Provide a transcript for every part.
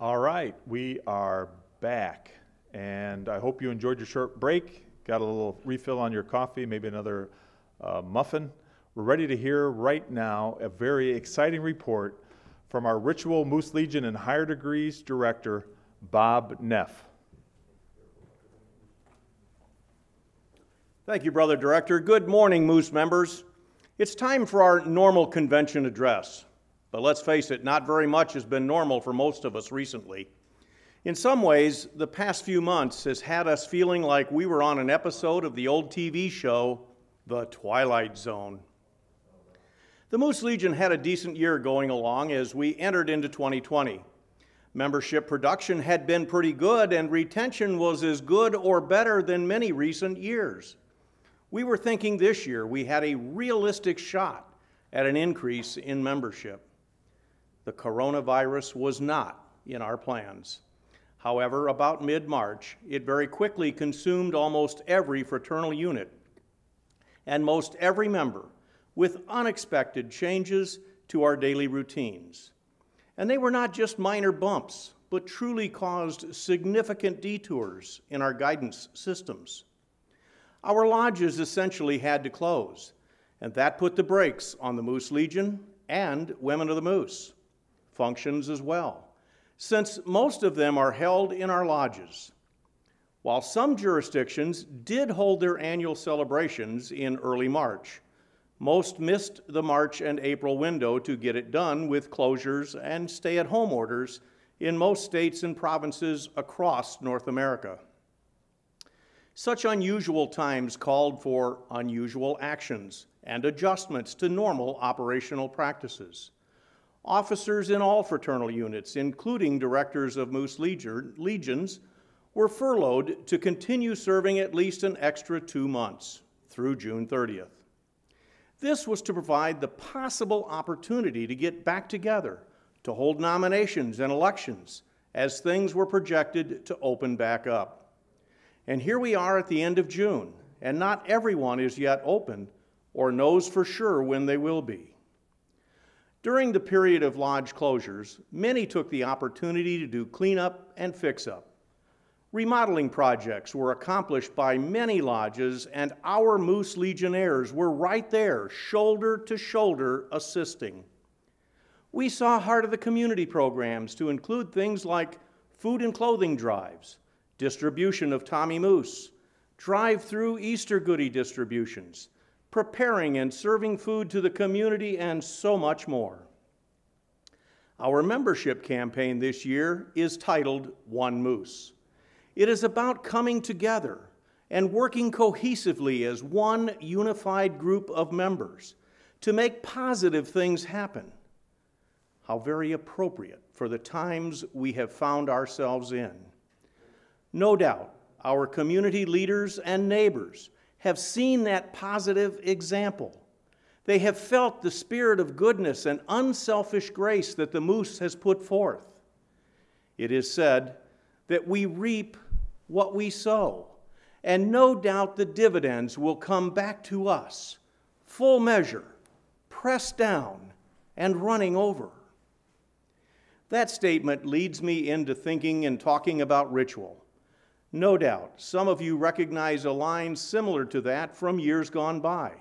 All right, we are back, and I hope you enjoyed your short break. Got a little refill on your coffee, maybe another uh, muffin. We're ready to hear right now a very exciting report from our Ritual Moose Legion and Higher Degrees Director, Bob Neff. Thank you, Brother Director. Good morning, Moose members. It's time for our normal convention address. But let's face it, not very much has been normal for most of us recently. In some ways, the past few months has had us feeling like we were on an episode of the old TV show, The Twilight Zone. The Moose Legion had a decent year going along as we entered into 2020. Membership production had been pretty good, and retention was as good or better than many recent years. We were thinking this year we had a realistic shot at an increase in membership. The coronavirus was not in our plans. However, about mid March, it very quickly consumed almost every fraternal unit and most every member with unexpected changes to our daily routines. And they were not just minor bumps, but truly caused significant detours in our guidance systems. Our lodges essentially had to close, and that put the brakes on the Moose Legion and Women of the Moose functions as well, since most of them are held in our lodges. While some jurisdictions did hold their annual celebrations in early March, most missed the March and April window to get it done with closures and stay at home orders in most states and provinces across North America. Such unusual times called for unusual actions and adjustments to normal operational practices. Officers in all fraternal units, including directors of Moose Legions, were furloughed to continue serving at least an extra two months through June 30th. This was to provide the possible opportunity to get back together, to hold nominations and elections as things were projected to open back up. And here we are at the end of June, and not everyone is yet open or knows for sure when they will be. During the period of lodge closures, many took the opportunity to do cleanup and fix up. Remodeling projects were accomplished by many lodges, and our Moose Legionnaires were right there, shoulder to shoulder, assisting. We saw Heart of the Community programs to include things like food and clothing drives, distribution of Tommy Moose, drive through Easter goodie distributions, preparing and serving food to the community, and so much more. Our membership campaign this year is titled One Moose. It is about coming together and working cohesively as one unified group of members to make positive things happen. How very appropriate for the times we have found ourselves in. No doubt, our community leaders and neighbors have seen that positive example. They have felt the spirit of goodness and unselfish grace that the moose has put forth. It is said that we reap what we sow, and no doubt the dividends will come back to us, full measure, pressed down, and running over. That statement leads me into thinking and talking about ritual. No doubt, some of you recognize a line similar to that from years gone by.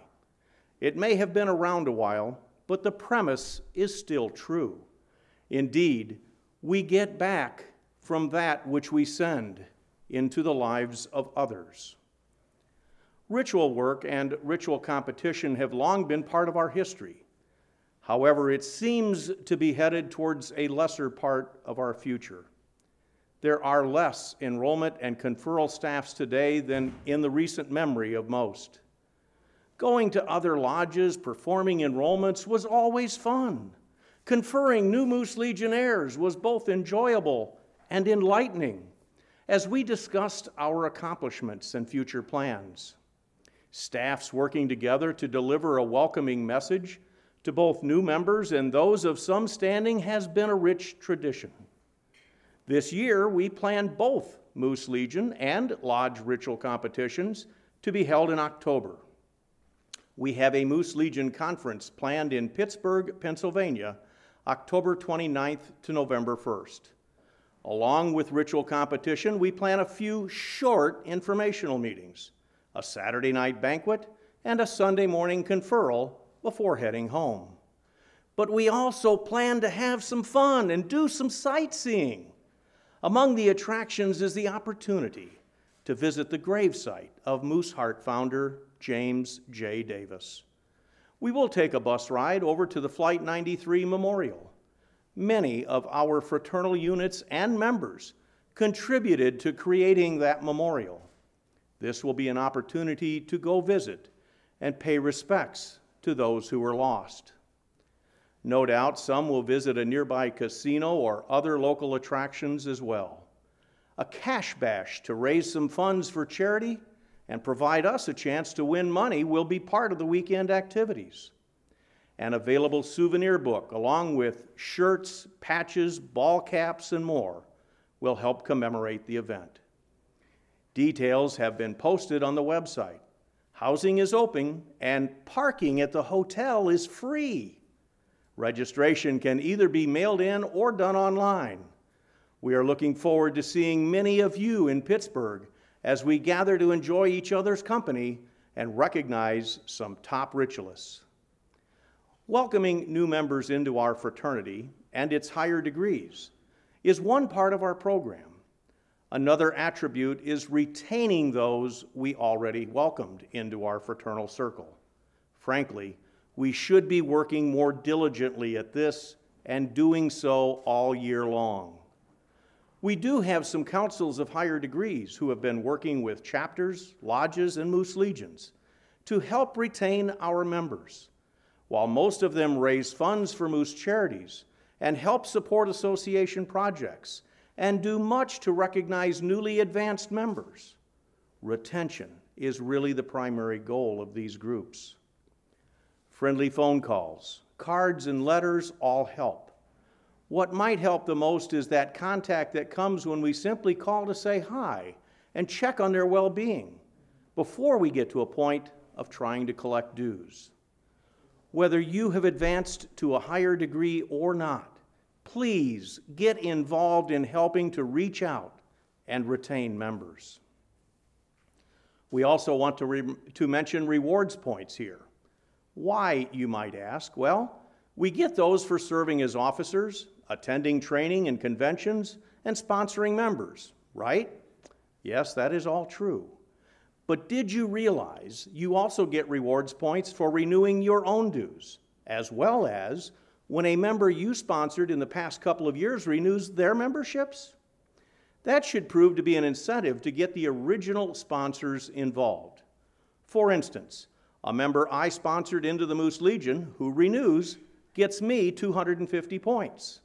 It may have been around a while, but the premise is still true. Indeed, we get back from that which we send into the lives of others. Ritual work and ritual competition have long been part of our history. However, it seems to be headed towards a lesser part of our future there are less enrollment and conferral staffs today than in the recent memory of most. Going to other lodges, performing enrollments was always fun. Conferring new Moose Legionnaires was both enjoyable and enlightening as we discussed our accomplishments and future plans. Staffs working together to deliver a welcoming message to both new members and those of some standing has been a rich tradition. This year, we plan both Moose Legion and Lodge ritual competitions to be held in October. we have a Moose Legion conference planned in Pittsburgh, Pennsylvania, October 29th to November 1st. Along with ritual competition, we plan a few short informational meetings, a Saturday night banquet, and a Sunday morning conferral before heading home. But we also plan to have some fun and do some sightseeing. Among the attractions is the opportunity to visit the gravesite of Mooseheart founder James J. Davis. We will take a bus ride over to the Flight 93 Memorial. Many of our fraternal units and members contributed to creating that memorial. This will be an opportunity to go visit and pay respects to those who were lost. No doubt some will visit a nearby casino or other local attractions as well. A cash bash to raise some funds for charity and provide us a chance to win money will be part of the weekend activities. An available souvenir book, along with shirts, patches, ball caps, and more, will help commemorate the event. Details have been posted on the website. Housing is open, and parking at the hotel is free. Registration can either be mailed in or done online. We are looking forward to seeing many of you in Pittsburgh as we gather to enjoy each other's company and recognize some top ritualists. Welcoming new members into our fraternity and its higher degrees is one part of our program. Another attribute is retaining those we already welcomed into our fraternal circle. Frankly, we should be working more diligently at this and doing so all year long. We do have some councils of higher degrees who have been working with chapters, lodges, and Moose Legions to help retain our members. While most of them raise funds for Moose charities and help support association projects and do much to recognize newly advanced members, retention is really the primary goal of these groups. Friendly phone calls, cards, and letters all help. What might help the most is that contact that comes when we simply call to say hi and check on their well being before we get to a point of trying to collect dues. Whether you have advanced to a higher degree or not, please get involved in helping to reach out and retain members. We also want to, to mention rewards points here. Why, you might ask? Well, we get those for serving as officers, attending training and conventions, and sponsoring members, right? Yes, that is all true. But did you realize you also get rewards points for renewing your own dues, as well as when a member you sponsored in the past couple of years renews their memberships? That should prove to be an incentive to get the original sponsors involved. For instance, a member I sponsored into the Moose Legion who renews gets me 250 points.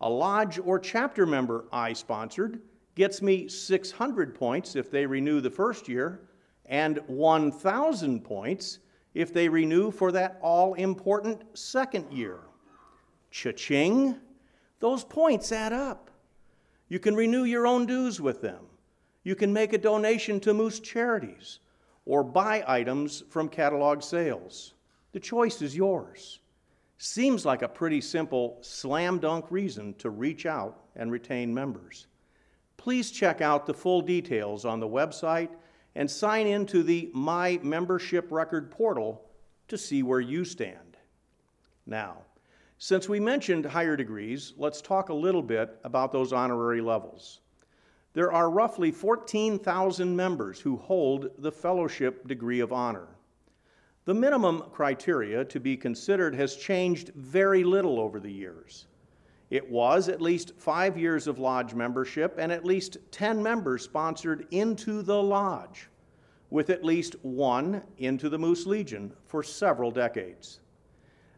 A lodge or chapter member I sponsored gets me 600 points if they renew the first year, and 1,000 points if they renew for that all important second year. Cha-ching! Those points add up. You can renew your own dues with them. You can make a donation to Moose Charities or buy items from catalog sales. The choice is yours. Seems like a pretty simple slam dunk reason to reach out and retain members. Please check out the full details on the website and sign in to the My Membership Record portal to see where you stand. Now, since we mentioned higher degrees, let's talk a little bit about those honorary levels. There are roughly 14,000 members who hold the fellowship degree of honor. The minimum criteria to be considered has changed very little over the years. It was at least five years of lodge membership and at least 10 members sponsored into the lodge, with at least one into the Moose Legion for several decades.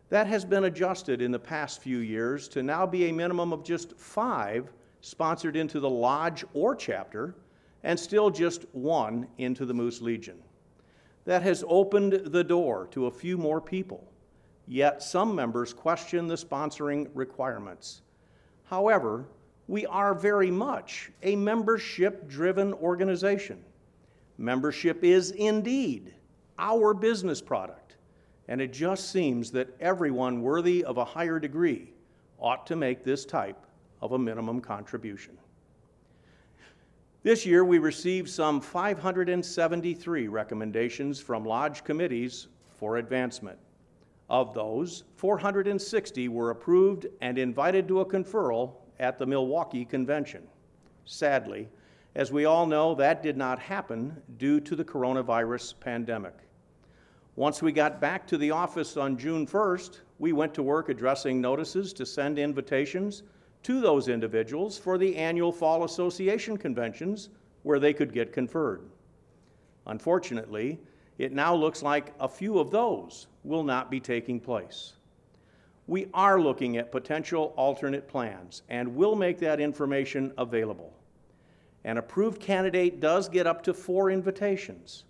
That has been adjusted in the past few years to now be a minimum of just five sponsored into the lodge or chapter, and still just one into the Moose Legion. That has opened the door to a few more people, yet some members question the sponsoring requirements. However, we are very much a membership driven organization. Membership is indeed our business product, and it just seems that everyone worthy of a higher degree ought to make this type of a minimum contribution. This year, we received some 573 recommendations from lodge committees for advancement. Of those, 460 were approved and invited to a conferral at the Milwaukee Convention. Sadly, as we all know, that did not happen due to the coronavirus pandemic. Once we got back to the office on June 1st, we went to work addressing notices to send invitations to those individuals for the annual Fall Association conventions where they could get conferred. Unfortunately, it now looks like a few of those will not be taking place. We are looking at potential alternate plans and will make that information available. An approved candidate does get up to four invitations.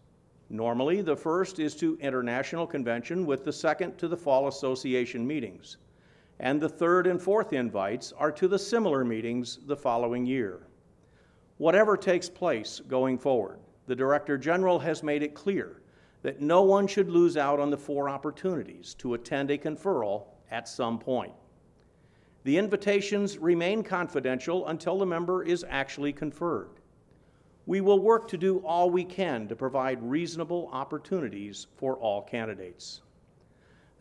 Normally, the first is to International Convention, with the second to the Fall Association meetings and the third and fourth invites are to the similar meetings the following year. Whatever takes place going forward, the Director General has made it clear that no one should lose out on the four opportunities to attend a conferral at some point. The invitations remain confidential until the member is actually conferred. We will work to do all we can to provide reasonable opportunities for all candidates.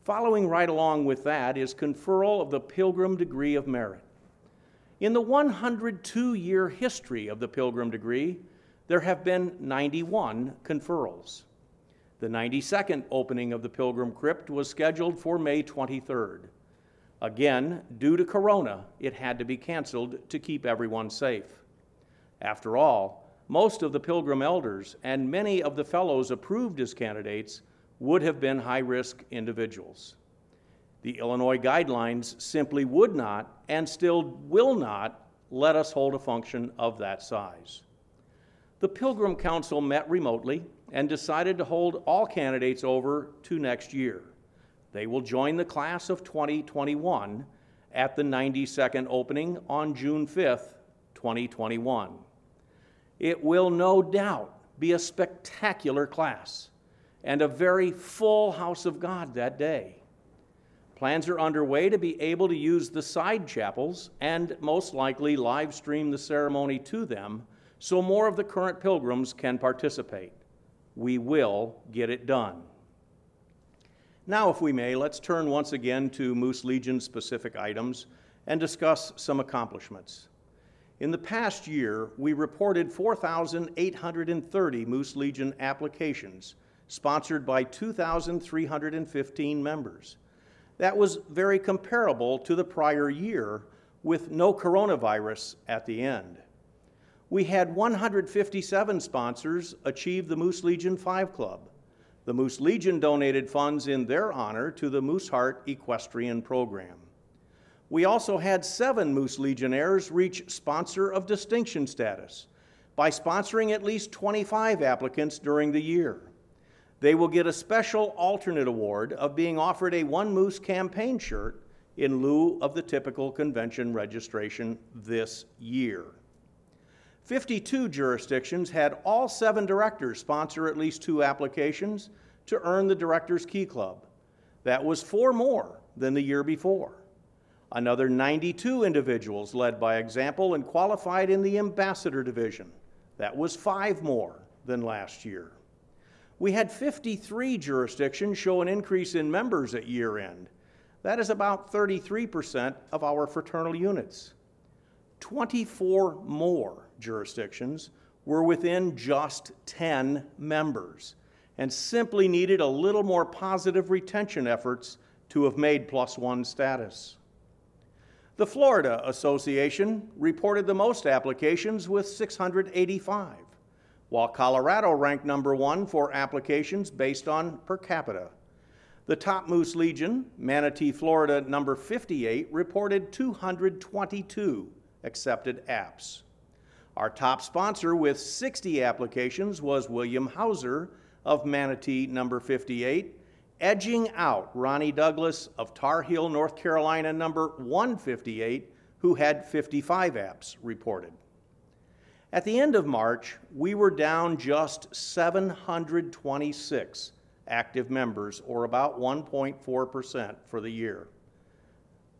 Following right along with that is conferral of the Pilgrim Degree of Merit. In the 102 year history of the Pilgrim Degree, there have been 91 conferrals. The 92nd opening of the Pilgrim Crypt was scheduled for May 23rd. Again, due to Corona, it had to be canceled to keep everyone safe. After all, most of the Pilgrim elders and many of the fellows approved as candidates would have been high risk individuals. The Illinois guidelines simply would not and still will not let us hold a function of that size. The Pilgrim Council met remotely and decided to hold all candidates over to next year. They will join the class of 2021 at the 92nd opening on June 5th, 2021. It will no doubt be a spectacular class and a very full house of God that day. Plans are underway to be able to use the side chapels and most likely live stream the ceremony to them so more of the current pilgrims can participate. We will get it done. Now, if we may, let's turn once again to Moose Legion specific items and discuss some accomplishments. In the past year, we reported 4,830 Moose Legion applications sponsored by 2,315 members. That was very comparable to the prior year with no coronavirus at the end. We had 157 sponsors achieve the Moose Legion 5 Club. The Moose Legion donated funds in their honor to the Mooseheart Equestrian Program. We also had seven Moose Legionnaires reach Sponsor of Distinction status by sponsoring at least 25 applicants during the year they will get a special alternate award of being offered a One Moose campaign shirt in lieu of the typical convention registration this year. 52 jurisdictions had all seven directors sponsor at least two applications to earn the Director's Key Club. That was four more than the year before. Another 92 individuals led by example and qualified in the Ambassador Division. That was five more than last year we had 53 jurisdictions show an increase in members at year end. That is about 33% of our fraternal units. 24 more jurisdictions were within just 10 members and simply needed a little more positive retention efforts to have made plus one status. The Florida Association reported the most applications with 685 while Colorado ranked number one for applications based on per capita. The top Moose Legion, Manatee, Florida, number 58, reported 222 accepted apps. Our top sponsor with 60 applications was William Hauser of Manatee, number 58, edging out Ronnie Douglas of Tar Heel, North Carolina, number 158, who had 55 apps reported. At the end of March, we were down just 726 active members, or about 1.4% for the year.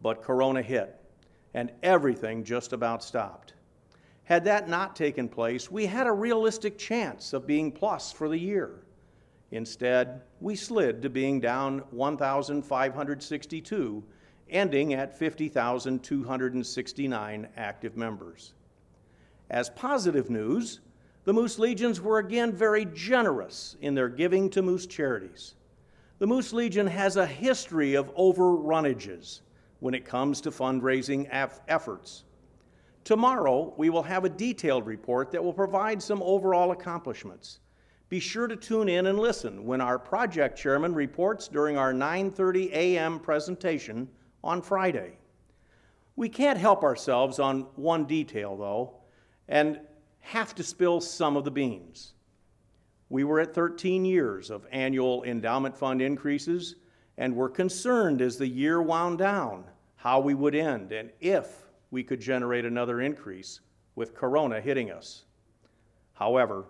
But Corona hit, and everything just about stopped. Had that not taken place, we had a realistic chance of being plus for the year. Instead, we slid to being down 1,562, ending at 50,269 active members. As positive news, the Moose Legions were again very generous in their giving to Moose charities. The Moose Legion has a history of overrunages when it comes to fundraising efforts. Tomorrow, we will have a detailed report that will provide some overall accomplishments. Be sure to tune in and listen when our project chairman reports during our 9:30 a.m. presentation on Friday. We can't help ourselves on one detail though, and have to spill some of the beans. We were at 13 years of annual endowment fund increases and were concerned as the year wound down how we would end and if we could generate another increase with Corona hitting us. However,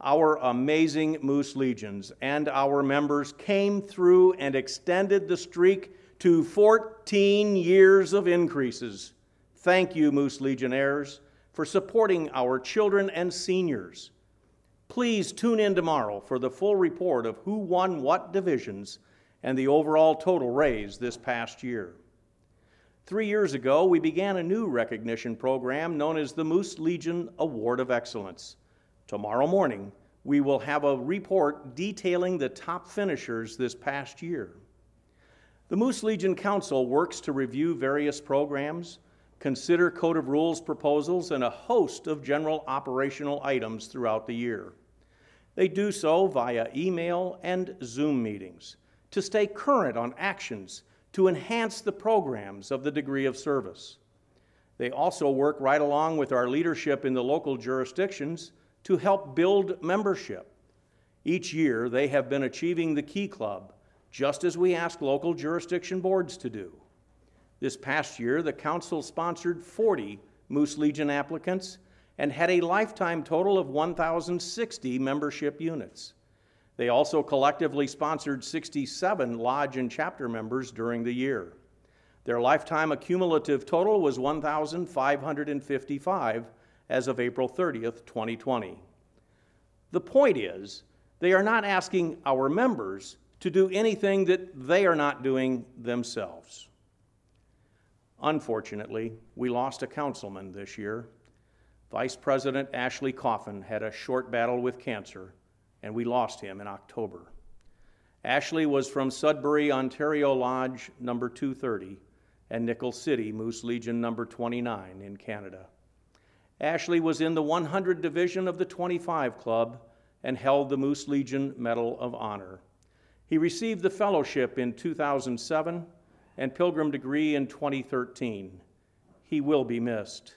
our amazing Moose Legions and our members came through and extended the streak to 14 years of increases. Thank you, Moose Legionnaires, for supporting our children and seniors. Please tune in tomorrow for the full report of who won what divisions and the overall total raise this past year. Three years ago, we began a new recognition program known as the Moose Legion Award of Excellence. Tomorrow morning, we will have a report detailing the top finishers this past year. The Moose Legion Council works to review various programs, consider Code of Rules proposals, and a host of general operational items throughout the year. They do so via email and Zoom meetings to stay current on actions to enhance the programs of the degree of service. They also work right along with our leadership in the local jurisdictions to help build membership. Each year, they have been achieving the Key Club, just as we ask local jurisdiction boards to do. This past year, the Council sponsored 40 Moose Legion applicants and had a lifetime total of 1,060 membership units. They also collectively sponsored 67 lodge and chapter members during the year. Their lifetime accumulative total was 1,555 as of April 30th, 2020. The point is, they are not asking our members to do anything that they are not doing themselves. Unfortunately, we lost a councilman this year. Vice President Ashley Coffin had a short battle with cancer and we lost him in October. Ashley was from Sudbury, Ontario Lodge number 230 and Nickel City, Moose Legion number 29 in Canada. Ashley was in the 100 division of the 25 Club and held the Moose Legion Medal of Honor. He received the fellowship in 2007 and Pilgrim degree in 2013. He will be missed.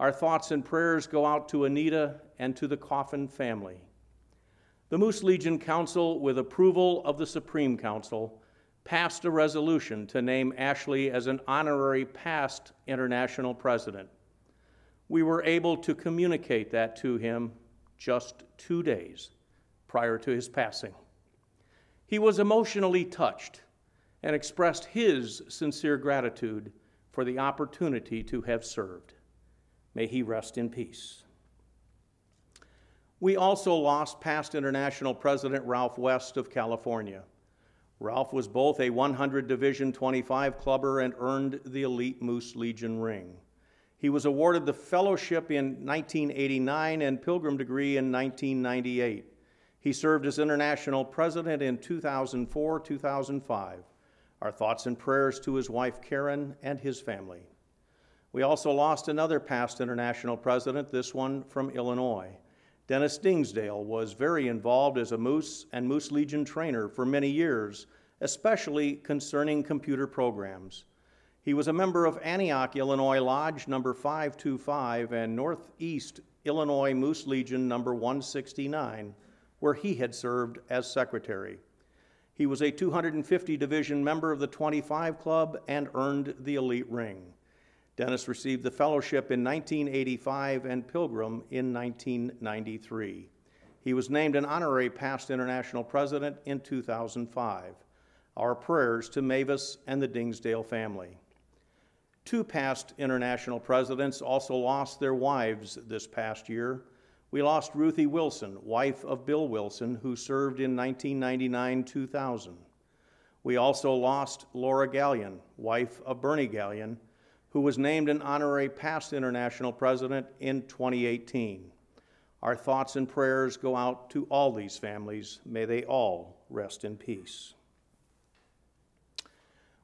Our thoughts and prayers go out to Anita and to the Coffin family. The Moose Legion Council, with approval of the Supreme Council, passed a resolution to name Ashley as an honorary past international president. We were able to communicate that to him just two days prior to his passing. He was emotionally touched and expressed his sincere gratitude for the opportunity to have served. May he rest in peace. We also lost past international president Ralph West of California. Ralph was both a 100 Division 25 clubber and earned the Elite Moose Legion ring. He was awarded the fellowship in 1989 and Pilgrim degree in 1998. He served as international president in 2004 2005. Our thoughts and prayers to his wife Karen and his family. We also lost another past international president, this one from Illinois. Dennis Dingsdale was very involved as a Moose and Moose Legion trainer for many years, especially concerning computer programs. He was a member of Antioch, Illinois Lodge number 525 and Northeast Illinois Moose Legion number 169, where he had served as secretary. He was a 250 division member of the 25 Club and earned the elite ring. Dennis received the fellowship in 1985 and Pilgrim in 1993. He was named an honorary past international president in 2005. Our prayers to Mavis and the Dingsdale family. Two past international presidents also lost their wives this past year. We lost Ruthie Wilson, wife of Bill Wilson, who served in 1999 2000. We also lost Laura Gallion, wife of Bernie Gallion, who was named an honorary past international president in 2018. Our thoughts and prayers go out to all these families. May they all rest in peace.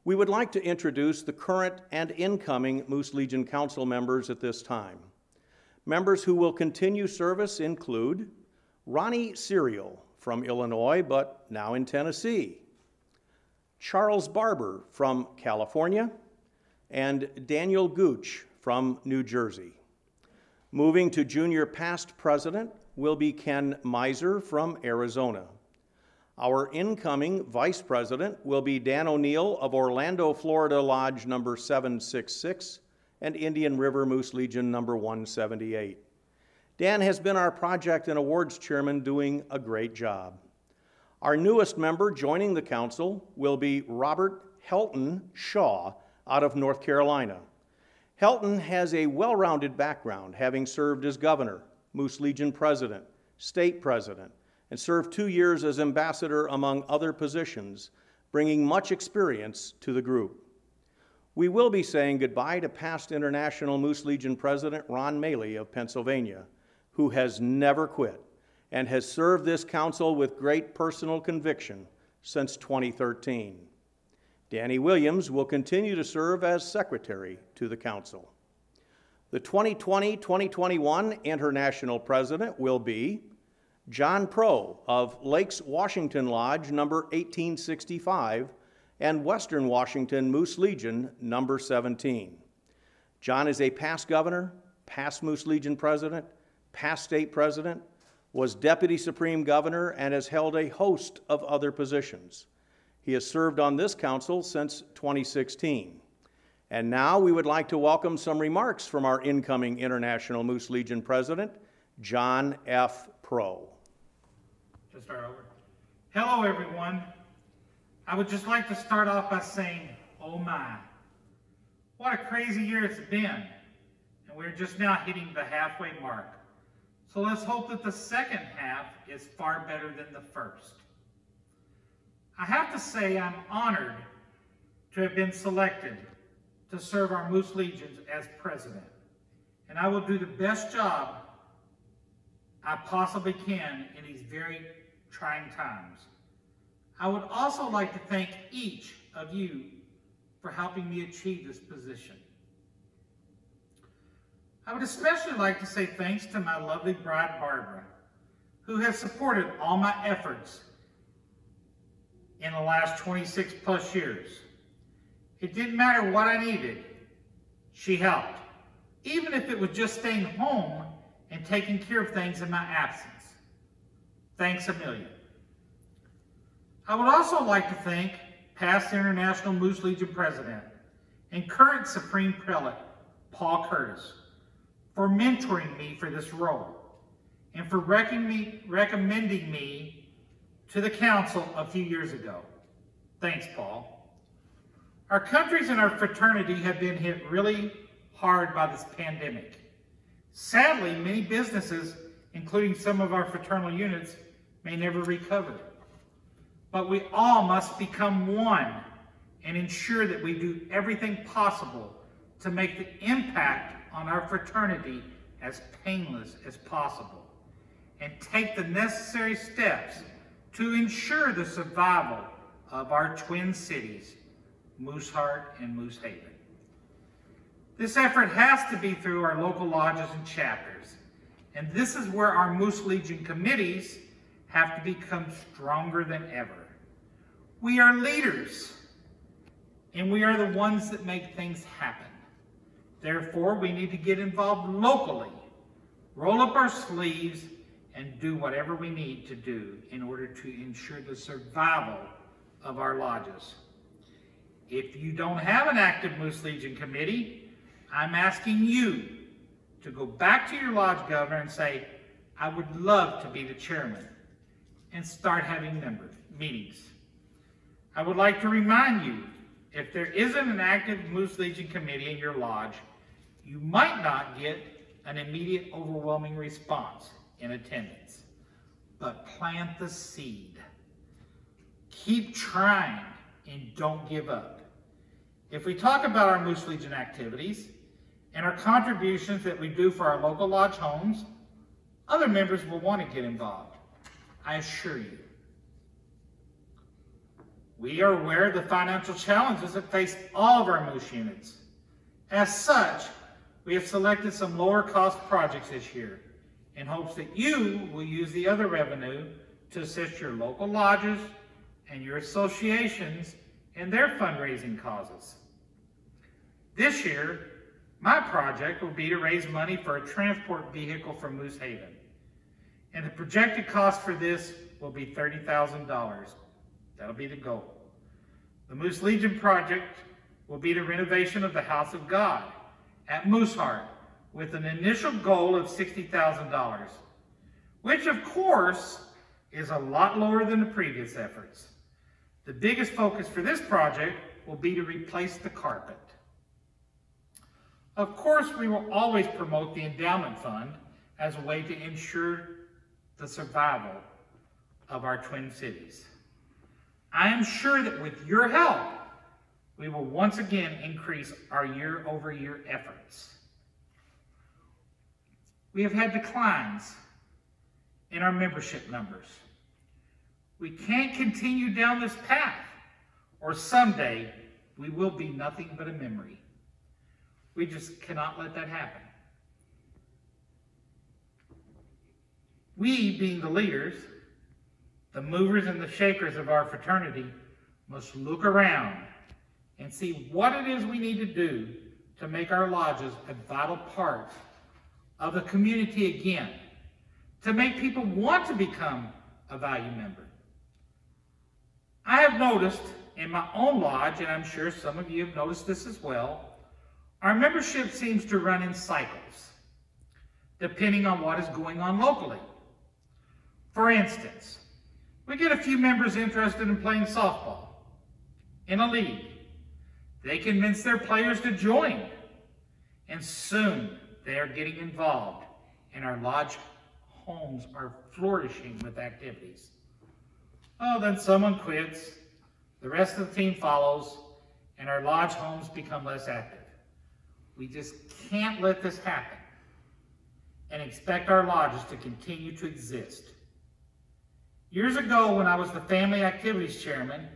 We would like to introduce the current and incoming Moose Legion Council members at this time. Members who will continue service include Ronnie Serial from Illinois, but now in Tennessee, Charles Barber from California, and Daniel Gooch from New Jersey. Moving to junior past president will be Ken Miser from Arizona. Our incoming vice president will be Dan O'Neill of Orlando, Florida Lodge number 766 and Indian River Moose Legion number 178. Dan has been our project and awards chairman doing a great job. Our newest member joining the council will be Robert Helton Shaw out of North Carolina. Helton has a well rounded background, having served as governor, Moose Legion president, state president, and served two years as ambassador among other positions, bringing much experience to the group. We will be saying goodbye to past International Moose Legion President Ron Maley of Pennsylvania, who has never quit and has served this council with great personal conviction since 2013. Danny Williams will continue to serve as secretary to the council. The 2020 2021 International President will be John Pro of Lakes Washington Lodge number 1865 and Western Washington Moose Legion number 17. John is a past governor, past Moose Legion president, past state president, was deputy supreme governor, and has held a host of other positions. He has served on this council since 2016. And now we would like to welcome some remarks from our incoming International Moose Legion president, John F. Pro to start over. Hello, everyone. I would just like to start off by saying, oh my. What a crazy year it's been. And we're just now hitting the halfway mark. So let's hope that the second half is far better than the first. I have to say I'm honored to have been selected to serve our Moose Legions as president. And I will do the best job I possibly can in these very trying times. I would also like to thank each of you for helping me achieve this position. I would especially like to say thanks to my lovely bride, Barbara, who has supported all my efforts in the last 26 plus years. It didn't matter what I needed, she helped, even if it was just staying home and taking care of things in my absence. Thanks a million. I would also like to thank past International Moose Legion President and current Supreme Prelate, Paul Curtis, for mentoring me for this role and for recommending me to the council a few years ago. Thanks, Paul. Our countries and our fraternity have been hit really hard by this pandemic. Sadly, many businesses, including some of our fraternal units, may never recover. But we all must become one and ensure that we do everything possible to make the impact on our fraternity as painless as possible and take the necessary steps to ensure the survival of our twin cities, Mooseheart and Moosehaven. This effort has to be through our local lodges and chapters, and this is where our Moose Legion committees have to become stronger than ever. We are leaders, and we are the ones that make things happen. Therefore, we need to get involved locally, roll up our sleeves, and do whatever we need to do in order to ensure the survival of our lodges. If you don't have an active Moose Legion committee, I'm asking you to go back to your lodge governor and say, I would love to be the chairman and start having member meetings. I would like to remind you, if there isn't an active Moose Legion committee in your lodge, you might not get an immediate overwhelming response in attendance. But plant the seed. Keep trying and don't give up. If we talk about our Moose Legion activities and our contributions that we do for our local lodge homes, other members will want to get involved. I assure you. We are aware of the financial challenges that face all of our Moose units. As such, we have selected some lower cost projects this year in hopes that you will use the other revenue to assist your local lodges and your associations in their fundraising causes. This year, my project will be to raise money for a transport vehicle for Moosehaven. And the projected cost for this will be $30,000. That'll be the goal. The Moose Legion project will be the renovation of the House of God at Mooseheart with an initial goal of $60,000, which of course is a lot lower than the previous efforts. The biggest focus for this project will be to replace the carpet. Of course, we will always promote the endowment fund as a way to ensure the survival of our Twin Cities. I am sure that with your help, we will once again increase our year-over-year -year efforts. We have had declines in our membership numbers. We can't continue down this path, or someday we will be nothing but a memory. We just cannot let that happen. We, being the leaders, the movers and the shakers of our fraternity, must look around and see what it is we need to do to make our lodges a vital part of the community again, to make people want to become a value member. I have noticed in my own lodge, and I'm sure some of you have noticed this as well, our membership seems to run in cycles, depending on what is going on locally. For instance, we get a few members interested in playing softball in a league. They convince their players to join, and soon they are getting involved, and our lodge homes are flourishing with activities. Oh, then someone quits, the rest of the team follows, and our lodge homes become less active. We just can't let this happen and expect our lodges to continue to exist. Years ago, when I was the family activities chairman,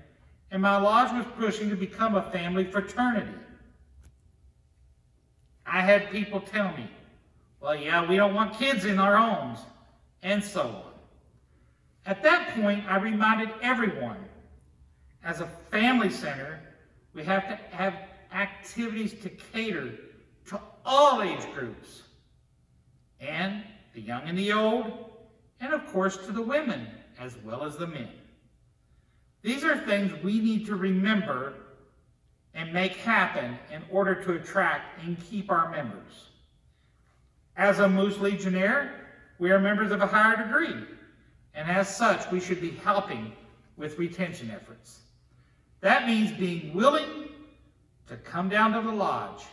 and my lodge was pushing to become a family fraternity, I had people tell me, well, yeah, we don't want kids in our homes, and so on. At that point, I reminded everyone, as a family center, we have to have activities to cater to all age groups, and the young and the old, and of course to the women as well as the men. These are things we need to remember and make happen in order to attract and keep our members. As a Moose Legionnaire, we are members of a higher degree, and as such, we should be helping with retention efforts. That means being willing to come down to the lodge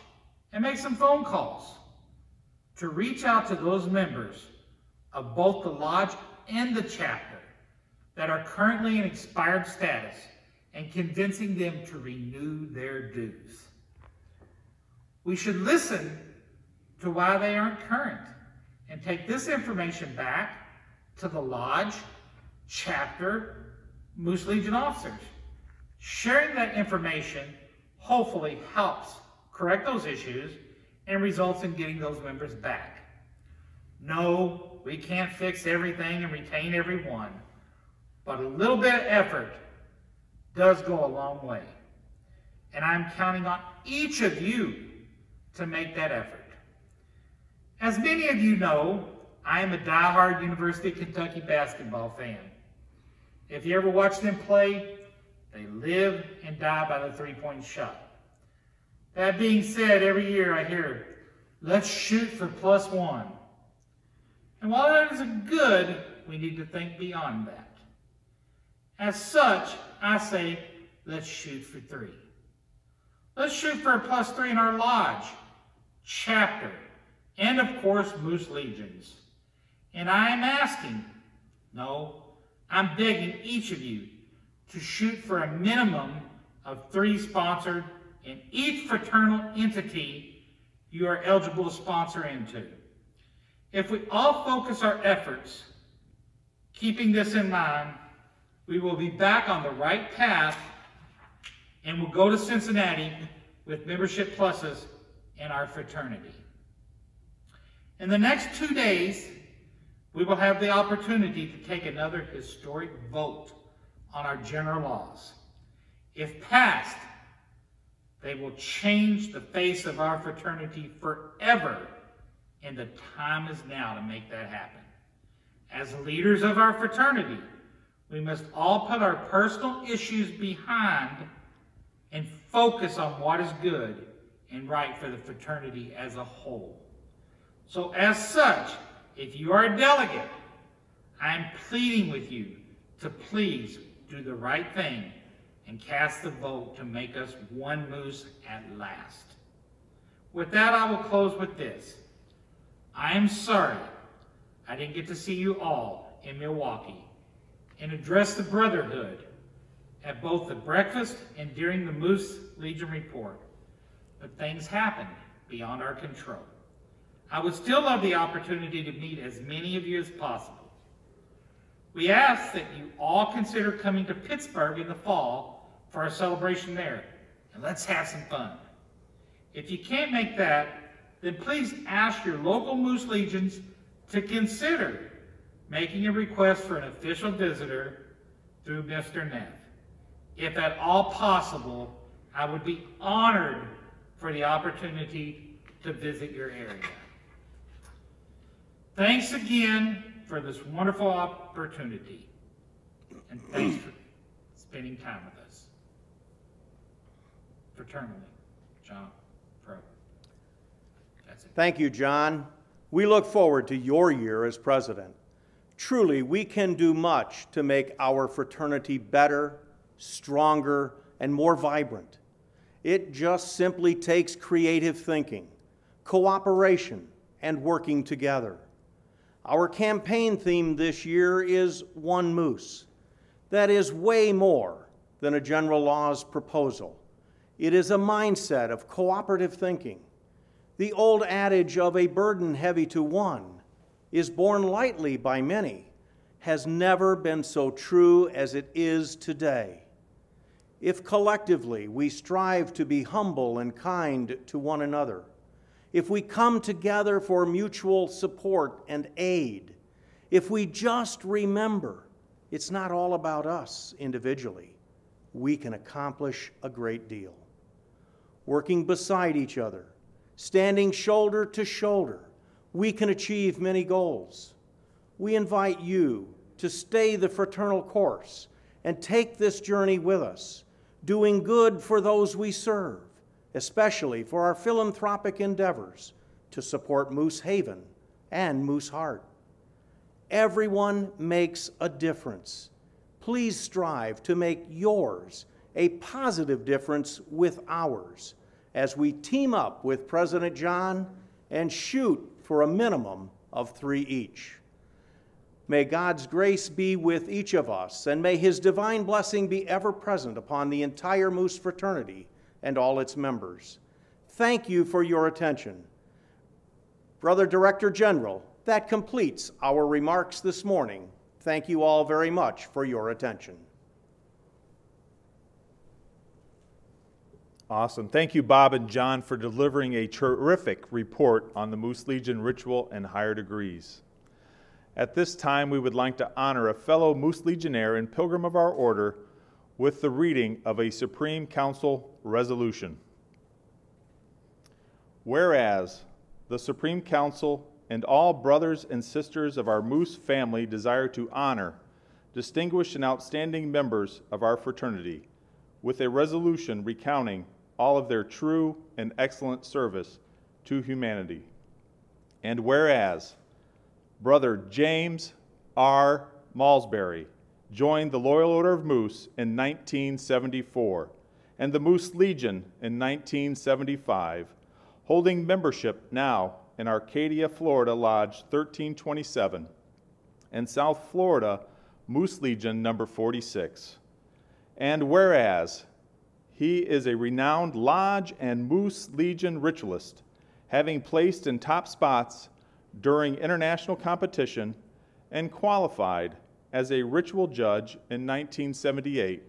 and make some phone calls to reach out to those members of both the lodge and the chapter that are currently in expired status and convincing them to renew their dues. We should listen to why they aren't current and take this information back to the lodge, chapter, Moose Legion officers. Sharing that information hopefully helps correct those issues, and results in getting those members back. No, we can't fix everything and retain everyone, but a little bit of effort does go a long way. And I'm counting on each of you to make that effort. As many of you know, I am a die-hard University of Kentucky basketball fan. If you ever watch them play, they live and die by the three-point shot. That being said, every year I hear, let's shoot for plus one. And while that is good, we need to think beyond that. As such, I say, let's shoot for three. Let's shoot for a plus three in our lodge, chapter, and of course, Moose Legions. And I am asking, no, I'm begging each of you to shoot for a minimum of three sponsored in each fraternal entity you are eligible to sponsor into. If we all focus our efforts, keeping this in mind, we will be back on the right path and we will go to Cincinnati with membership pluses in our fraternity. In the next two days, we will have the opportunity to take another historic vote on our general laws. If passed, they will change the face of our fraternity forever, and the time is now to make that happen. As leaders of our fraternity, we must all put our personal issues behind and focus on what is good and right for the fraternity as a whole. So, as such, if you are a delegate, I am pleading with you to please do the right thing and cast the vote to make us one moose at last. With that, I will close with this. I am sorry I didn't get to see you all in Milwaukee and address the Brotherhood at both the breakfast and during the Moose Legion report. But things happened beyond our control. I would still love the opportunity to meet as many of you as possible. We ask that you all consider coming to Pittsburgh in the fall for our celebration there, and let's have some fun. If you can't make that, then please ask your local Moose Legions to consider making a request for an official visitor through Mr. Neff. If at all possible, I would be honored for the opportunity to visit your area. Thanks again for this wonderful opportunity. And thanks for spending time with us. Fraternally, John Pro. That's it. Thank you, John. We look forward to your year as president. Truly, we can do much to make our fraternity better, stronger, and more vibrant. It just simply takes creative thinking, cooperation, and working together. Our campaign theme this year is One Moose. That is way more than a general laws proposal. It is a mindset of cooperative thinking. The old adage of a burden heavy to one is borne lightly by many has never been so true as it is today. If collectively we strive to be humble and kind to one another, if we come together for mutual support and aid, if we just remember it's not all about us individually, we can accomplish a great deal. Working beside each other, standing shoulder to shoulder, we can achieve many goals. We invite you to stay the fraternal course and take this journey with us, doing good for those we serve especially for our philanthropic endeavors to support Moosehaven and Mooseheart. Everyone makes a difference. Please strive to make yours a positive difference with ours as we team up with President John and shoot for a minimum of three each. May God's grace be with each of us, and may His divine blessing be ever present upon the entire Moose fraternity and all its members. Thank you for your attention. Brother Director General, that completes our remarks this morning. Thank you all very much for your attention. Awesome. Thank you, Bob and John, for delivering a terrific report on the Moose Legion ritual and higher degrees. At this time, we would like to honor a fellow Moose Legionnaire and pilgrim of our order with the reading of a Supreme Council resolution. Whereas the Supreme Council and all brothers and sisters of our Moose family desire to honor distinguished and outstanding members of our fraternity with a resolution recounting all of their true and excellent service to humanity. And whereas Brother James R. Malsbury joined the Loyal Order of Moose in 1974 and the Moose Legion in 1975, holding membership now in Arcadia, Florida Lodge 1327 and South Florida Moose Legion number 46. And whereas he is a renowned Lodge and Moose Legion ritualist, having placed in top spots during international competition and qualified as a ritual judge in 1978,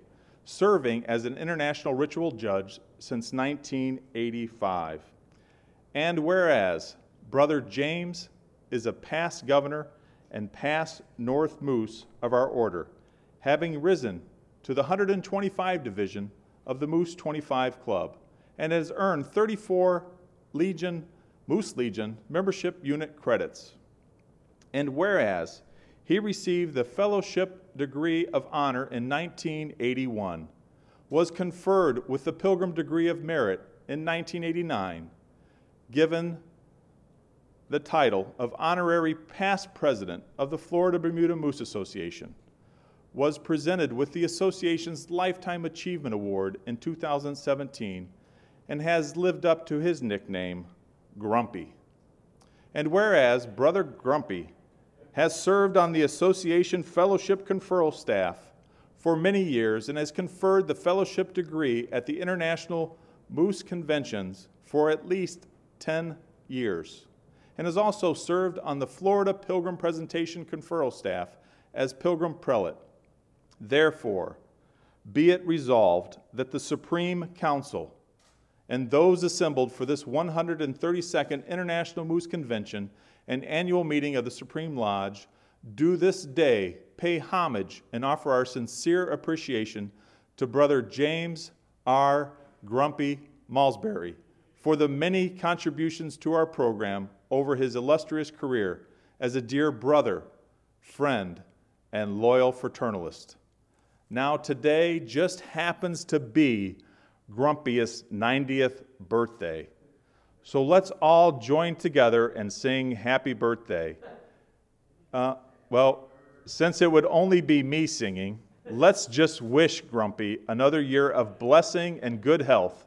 serving as an international ritual judge since 1985. And whereas Brother James is a past governor and past North Moose of our order, having risen to the 125 division of the Moose 25 Club, and has earned 34 Legion, Moose Legion membership unit credits. And whereas he received the Fellowship Degree of Honor in 1981, was conferred with the Pilgrim Degree of Merit in 1989, given the title of Honorary Past President of the Florida Bermuda Moose Association, was presented with the association's Lifetime Achievement Award in 2017, and has lived up to his nickname, Grumpy. And whereas Brother Grumpy has served on the Association Fellowship Conferral staff for many years and has conferred the fellowship degree at the International Moose Conventions for at least 10 years, and has also served on the Florida Pilgrim Presentation Conferral staff as Pilgrim Prelate. Therefore, be it resolved that the Supreme Council and those assembled for this 132nd International Moose Convention and annual meeting of the Supreme Lodge do this day pay homage and offer our sincere appreciation to Brother James R. Grumpy Malsbury for the many contributions to our program over his illustrious career as a dear brother, friend, and loyal fraternalist. Now, today just happens to be Grumpy's 90th birthday. So let's all join together and sing happy birthday. Uh, well, since it would only be me singing, let's just wish Grumpy another year of blessing and good health.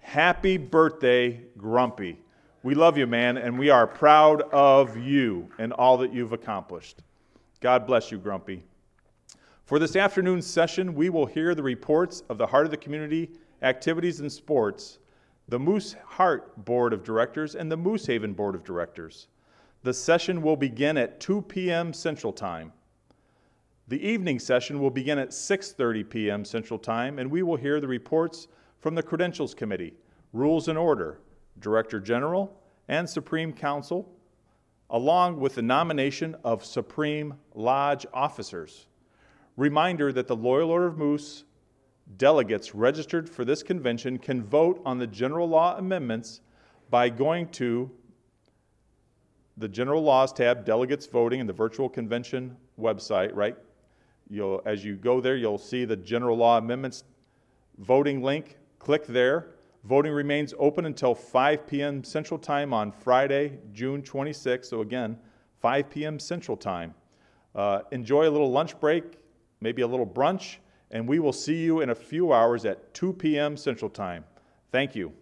Happy birthday, Grumpy. We love you, man, and we are proud of you and all that you've accomplished. God bless you, Grumpy. For this afternoon's session, we will hear the reports of the Heart of the Community activities and sports the Mooseheart Board of Directors, and the Moosehaven Board of Directors. The session will begin at 2 p.m. Central Time. The evening session will begin at 6:30 p.m. Central Time, and we will hear the reports from the Credentials Committee, Rules and Order, Director General, and Supreme Council, along with the nomination of Supreme Lodge officers. Reminder that the Loyal Order of Moose delegates registered for this convention can vote on the general law amendments by going to the general laws tab, delegates voting in the virtual convention website, right? You'll, as you go there, you'll see the general law amendments voting link. Click there. Voting remains open until 5 p.m. Central Time on Friday, June 26th. So, again, 5 p.m. Central Time. Uh, enjoy a little lunch break, maybe a little brunch and we will see you in a few hours at 2 p.m. Central Time. Thank you.